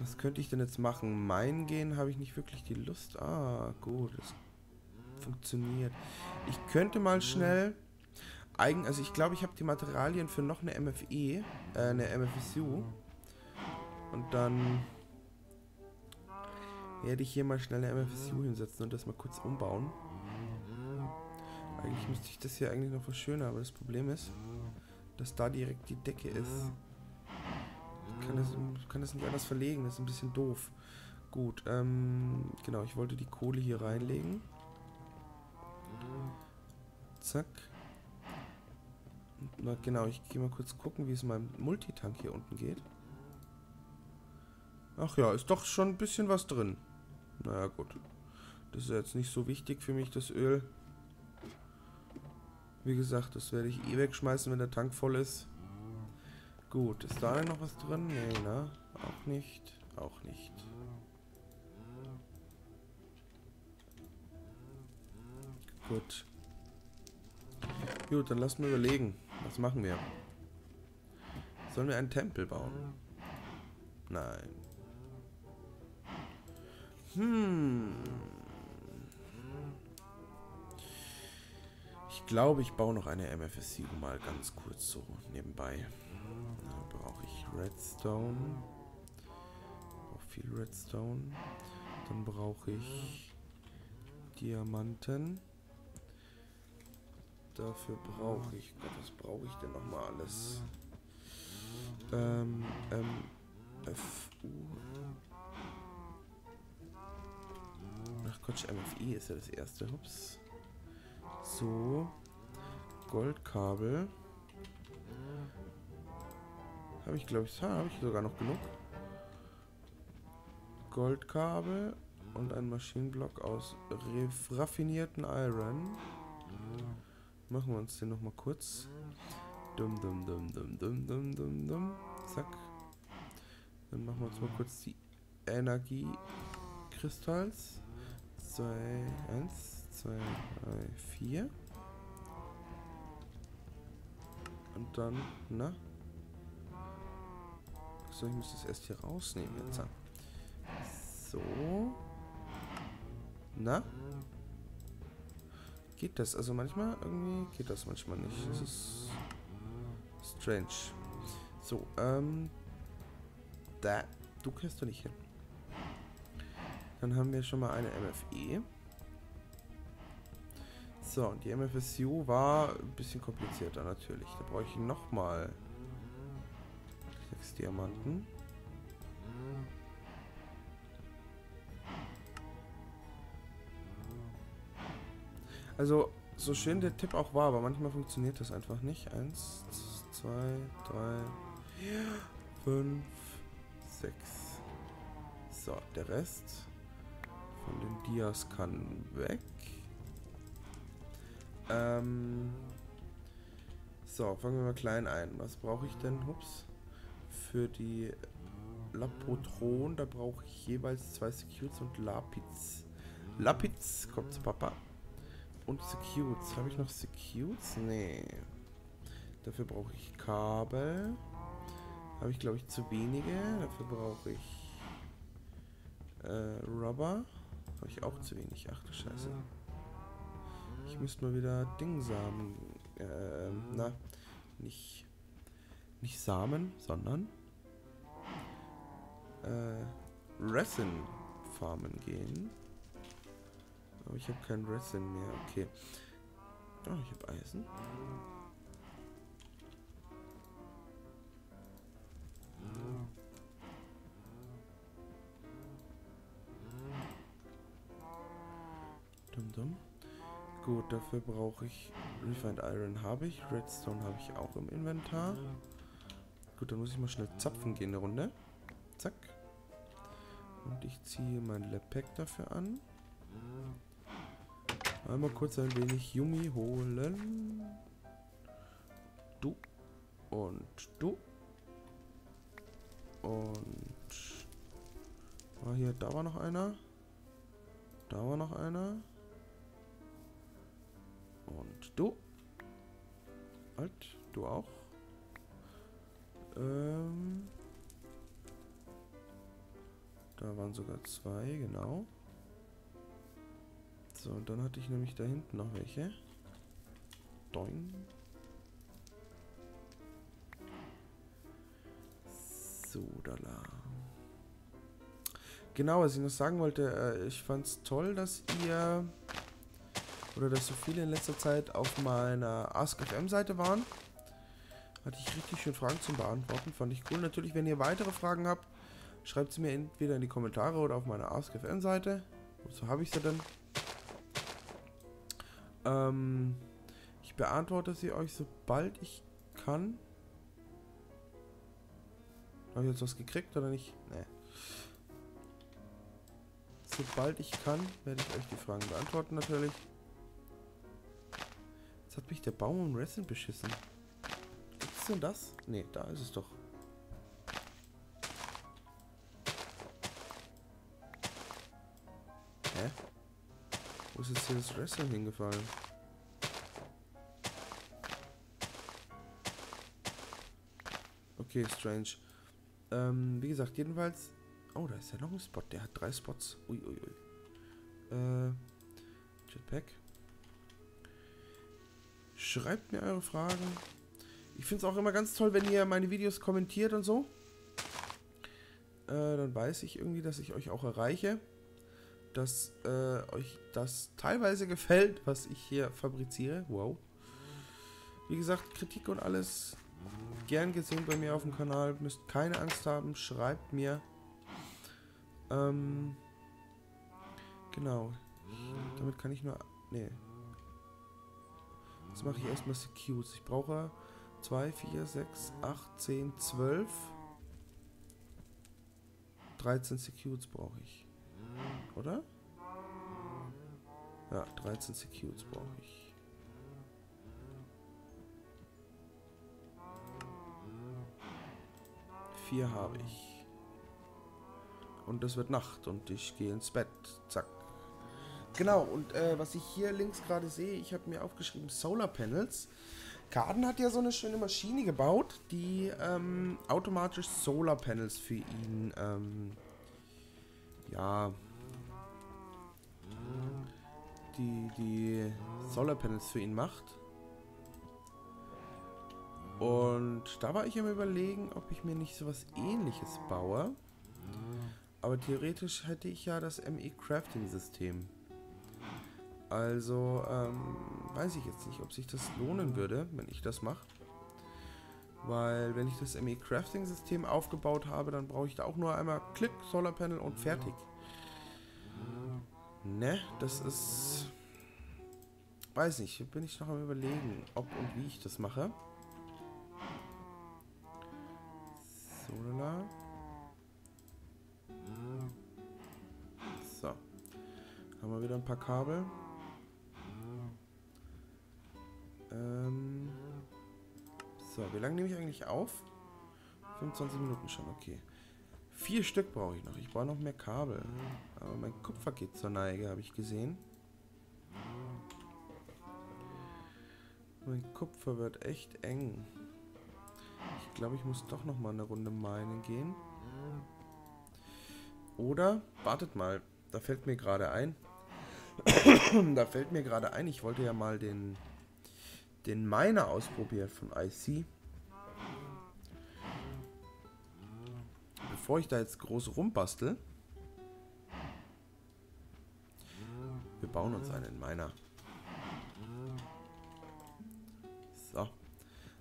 Was könnte ich denn jetzt machen? Mein gehen habe ich nicht wirklich die Lust. Ah, gut. Es funktioniert. Ich könnte mal schnell... Eigen, also ich glaube, ich habe die Materialien für noch eine MFE, äh, eine MFSU. Und dann werde ich hier mal schnell eine MFSU hinsetzen und das mal kurz umbauen. Eigentlich müsste ich das hier eigentlich noch verschönern, aber das Problem ist, dass da direkt die Decke ist. Kann das, kann das nicht anders verlegen, das ist ein bisschen doof. Gut, ähm, genau, ich wollte die Kohle hier reinlegen. Zack. Na, genau, ich gehe mal kurz gucken, wie es meinem Multitank hier unten geht. Ach ja, ist doch schon ein bisschen was drin. Naja, gut. Das ist jetzt nicht so wichtig für mich, das Öl. Wie gesagt, das werde ich eh wegschmeißen, wenn der Tank voll ist. Gut, ist da noch was drin? Nee, ne? Auch nicht. Auch nicht. Gut. Gut, dann lass mal überlegen. Was machen wir? Sollen wir einen Tempel bauen? Nein. Hm. Ich glaube, ich baue noch eine MFSC mal ganz kurz so nebenbei. Da brauche ich Redstone. Auch viel Redstone. Dann brauche ich Diamanten. Dafür brauche ich... Gott, was brauche ich denn nochmal alles? Ähm, ähm, FU. Ach Gott, MFI ist ja das erste. Ups. So. Goldkabel. Habe ich, glaube ich, habe ich sogar noch genug. Goldkabel und ein Maschinenblock aus raffinierten Iron. Machen wir uns den noch mal kurz. Dum dum dum dum dum dum dum dum. Zack. Dann machen wir uns mal kurz die Energiekristalls. 2, 1, 2, 3, 4. Und dann, na? So, ich muss das erst hier rausnehmen jetzt. So. Na? Geht das? Also manchmal irgendwie geht das manchmal nicht. Das ist strange. So, ähm. Da. Du kannst du nicht hin. Dann haben wir schon mal eine MFE. So, und die MFSU war ein bisschen komplizierter natürlich. Da brauche ich nochmal sechs Diamanten. Also, so schön der Tipp auch war, aber manchmal funktioniert das einfach nicht. Eins, zwei, drei, vier, fünf, sechs. So, der Rest von den Dias kann weg. Ähm so, fangen wir mal klein ein. Was brauche ich denn? Ups. Für die Lapotron, da brauche ich jeweils zwei Secutes und Lapids. Lapids kommt zu Papa. Und Secutes. Habe ich noch Secutes? Nee. Dafür brauche ich Kabel. Habe ich, glaube ich, zu wenige. Dafür brauche ich äh, Rubber. Habe ich auch zu wenig. Ach du Scheiße. Ich müsste mal wieder Dingsamen. Äh, na, nicht. Nicht Samen, sondern. Äh, Resin farmen gehen. Aber ich habe kein Resin mehr. Okay. Oh, ich habe Eisen. Dum -dum. Gut, dafür brauche ich Refined Iron habe ich, Redstone habe ich auch im Inventar. Gut, dann muss ich mal schnell zapfen gehen eine Runde. Zack. Und ich ziehe mein Lepek dafür an. Einmal kurz ein wenig Yumi holen. Du. Und du. Und. War hier, da war noch einer. Da war noch einer. Und du. Halt, du auch. Ähm. Da waren sogar zwei, genau. So, und dann hatte ich nämlich da hinten noch welche. Doing. So, da la. Genau, was ich noch sagen wollte, äh, ich fand es toll, dass ihr oder dass so viele in letzter Zeit auf meiner AskFM-Seite waren. Hatte ich richtig schön Fragen zum Beantworten, fand ich cool. Natürlich, wenn ihr weitere Fragen habt, schreibt sie mir entweder in die Kommentare oder auf meiner AskFM-Seite. Wozu habe ich sie denn? Ähm, ich beantworte sie euch, sobald ich kann. Habe ich jetzt was gekriegt oder nicht? Nee. Sobald ich kann, werde ich euch die Fragen beantworten natürlich. Jetzt hat mich der Baum im Wrestling beschissen. Gibt's denn das? Nee, da ist es doch. Wo ist jetzt hier das Wrestling hingefallen? Okay, strange. Ähm, wie gesagt, jedenfalls. Oh, da ist ja noch ein Spot. Der hat drei Spots. Ui, ui, ui. Äh, Jetpack. Schreibt mir eure Fragen. Ich finde es auch immer ganz toll, wenn ihr meine Videos kommentiert und so. Äh, dann weiß ich irgendwie, dass ich euch auch erreiche. Dass äh, euch das teilweise gefällt, was ich hier fabriziere. Wow. Wie gesagt, Kritik und alles gern gesehen bei mir auf dem Kanal. Müsst keine Angst haben. Schreibt mir. Ähm, genau. Damit kann ich nur... Nee. Jetzt mache ich erstmal Secures. Ich brauche 2, 4, 6, 8, 10, 12. 13 Secures brauche ich. Oder? Ja, 13 Secures brauche ich. Vier habe ich. Und es wird Nacht und ich gehe ins Bett. Zack. Genau, und äh, was ich hier links gerade sehe, ich habe mir aufgeschrieben Solar Panels. Kaden hat ja so eine schöne Maschine gebaut, die ähm, automatisch Solar Panels für ihn, ähm, ja, die, die Solar Panels für ihn macht. Und da war ich am überlegen, ob ich mir nicht sowas ähnliches baue. Aber theoretisch hätte ich ja das ME Crafting System. Also, ähm, weiß ich jetzt nicht, ob sich das lohnen würde, wenn ich das mache. Weil, wenn ich das ME Crafting System aufgebaut habe, dann brauche ich da auch nur einmal Klick, Solarpanel und fertig. Ne, das ist... Weiß nicht, bin ich noch am überlegen, ob und wie ich das mache. So, lala. So. Haben wir wieder ein paar Kabel. Ähm. So, wie lange nehme ich eigentlich auf? 25 Minuten schon, okay. Vier Stück brauche ich noch. Ich brauche noch mehr Kabel. Aber mein Kupfer geht zur Neige, habe ich gesehen. Mein Kupfer wird echt eng. Ich glaube, ich muss doch noch mal eine Runde meinen gehen. Oder, wartet mal, da fällt mir gerade ein. da fällt mir gerade ein, ich wollte ja mal den, den Miner ausprobieren von IC. Bevor ich da jetzt groß rumbastel, wir bauen uns einen Miner. So.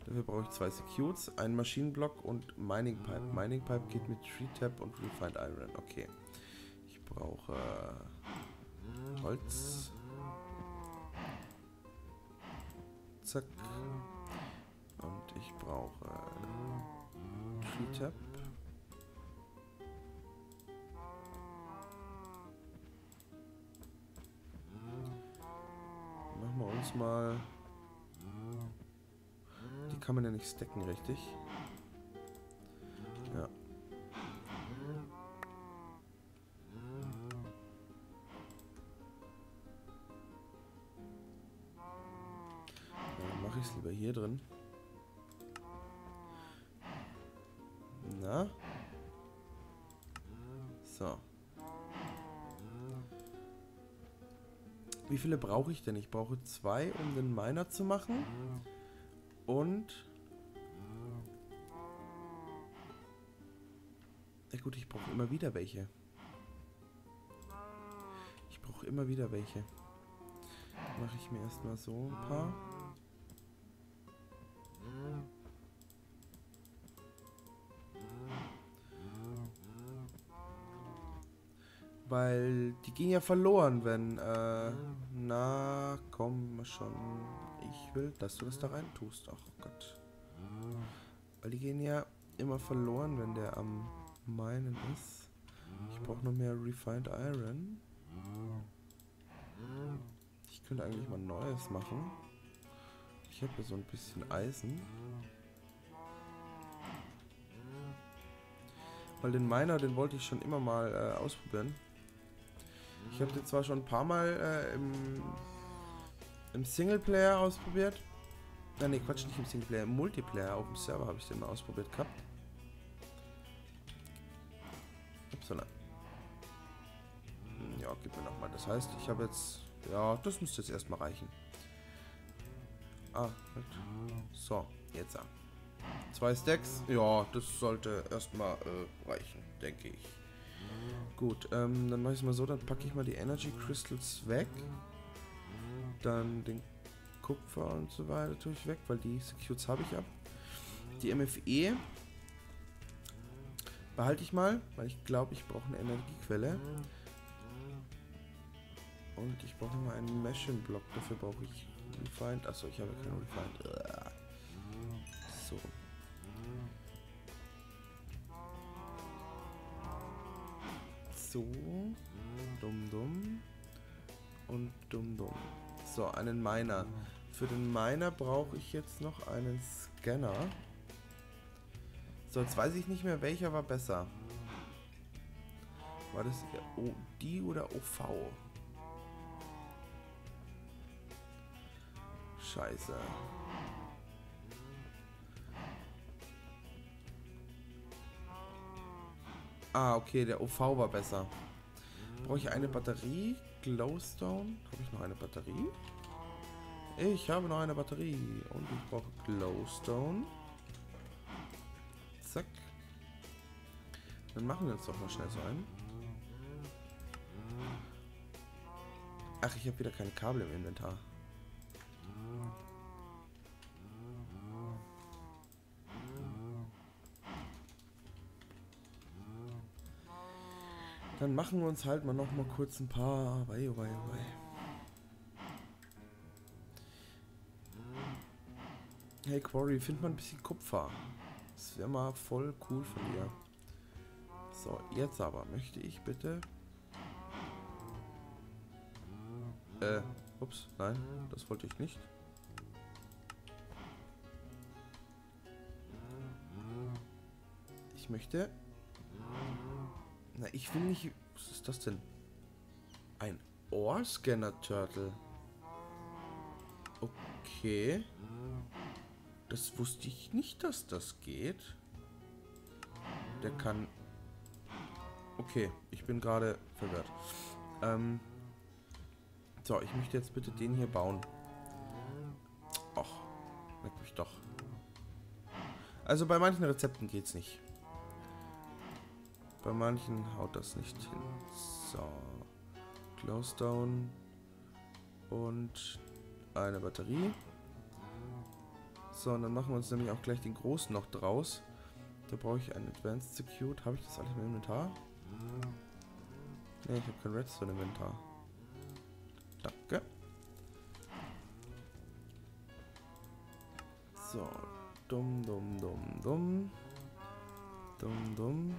Dafür brauche ich zwei Secutes, einen Maschinenblock und Mining Pipe. Mining Pipe geht mit Tree Tap und Refined Iron. Okay. Ich brauche Holz. Zack. Und ich brauche Tree Tap. Uns mal die kann man ja nicht stacken, richtig? Ja. Dann mache ich es lieber hier drin. Na? So. Wie viele brauche ich denn? Ich brauche zwei, um den Miner zu machen. Und... Ja gut, ich brauche immer wieder welche. Ich brauche immer wieder welche. Mache ich mir erstmal so ein paar. Weil die gehen ja verloren, wenn, äh, na, komm schon. Ich will, dass du das da rein tust. Ach Gott. Weil die gehen ja immer verloren, wenn der am meinen ist. Ich brauche noch mehr Refined Iron. Ich könnte eigentlich mal Neues machen. Ich habe hier so ein bisschen Eisen. Weil den Miner, den wollte ich schon immer mal äh, ausprobieren. Ich habe den zwar schon ein paar Mal äh, im, im Singleplayer ausprobiert. Nein, nee, Quatsch, nicht im Singleplayer, im Multiplayer auf dem Server habe ich den mal ausprobiert gehabt. Upsala. Hm, Ja, gib mir nochmal. Das heißt, ich habe jetzt... Ja, das müsste jetzt erstmal reichen. Ah, halt. So, jetzt. Zwei Stacks. Ja, das sollte erstmal äh, reichen, denke ich. Gut, ähm, dann mache ich es mal so, dann packe ich mal die Energy Crystals weg. Dann den Kupfer und so weiter tue ich weg, weil die Secures habe ich ab. Die MFE behalte ich mal, weil ich glaube, ich brauche eine Energiequelle. Und ich brauche mal einen Meshing-Block. Dafür brauche ich Refined. Achso, ich habe keinen Refined. So. Dumm, dumm. Und dumm, dumm. So, einen Miner. Für den Miner brauche ich jetzt noch einen Scanner. So, jetzt weiß ich nicht mehr, welcher war besser. War das OD oder OV? Scheiße. Ah, okay, der OV war besser. Brauche ich eine Batterie? Glowstone? Habe ich noch eine Batterie? Ich habe noch eine Batterie. Und ich brauche Glowstone. Zack. Dann machen wir uns doch mal schnell so einen. Ach, ich habe wieder keine Kabel im Inventar. Dann machen wir uns halt mal noch mal kurz ein paar. Wei, wei, wei. Hey Quarry, find mal ein bisschen Kupfer. Das wäre mal voll cool von dir. So, jetzt aber möchte ich bitte. Äh, ups, nein, das wollte ich nicht. Ich möchte na, ich will nicht... Was ist das denn? Ein Ohrscanner-Turtle. Okay. Das wusste ich nicht, dass das geht. Der kann... Okay, ich bin gerade verwirrt. Ähm... So, ich möchte jetzt bitte den hier bauen. Och, leck mich doch. Also bei manchen Rezepten geht's nicht. Bei manchen haut das nicht hin. So. Glowstone. Und eine Batterie. So, und dann machen wir uns nämlich auch gleich den großen noch draus. Da brauche ich einen Advanced Secured. Habe ich das alles im Inventar? Ne, ich habe kein Redstone im Inventar. Danke. So. Dumm, dumm, dumm, dumm. Dumm, dumm.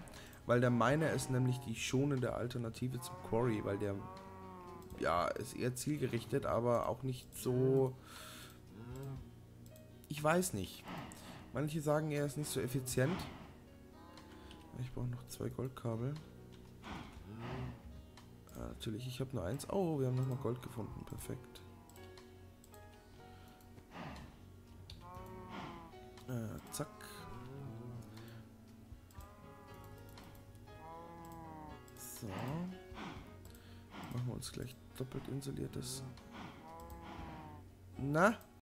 Weil der Miner ist nämlich die schonende Alternative zum Quarry, weil der ja ist eher zielgerichtet, aber auch nicht so. Ich weiß nicht. Manche sagen, er ist nicht so effizient. Ich brauche noch zwei Goldkabel. Ja, natürlich, ich habe nur eins. Oh, wir haben nochmal Gold gefunden. Perfekt. Äh, zack. Uns gleich doppelt insuliertes. Na?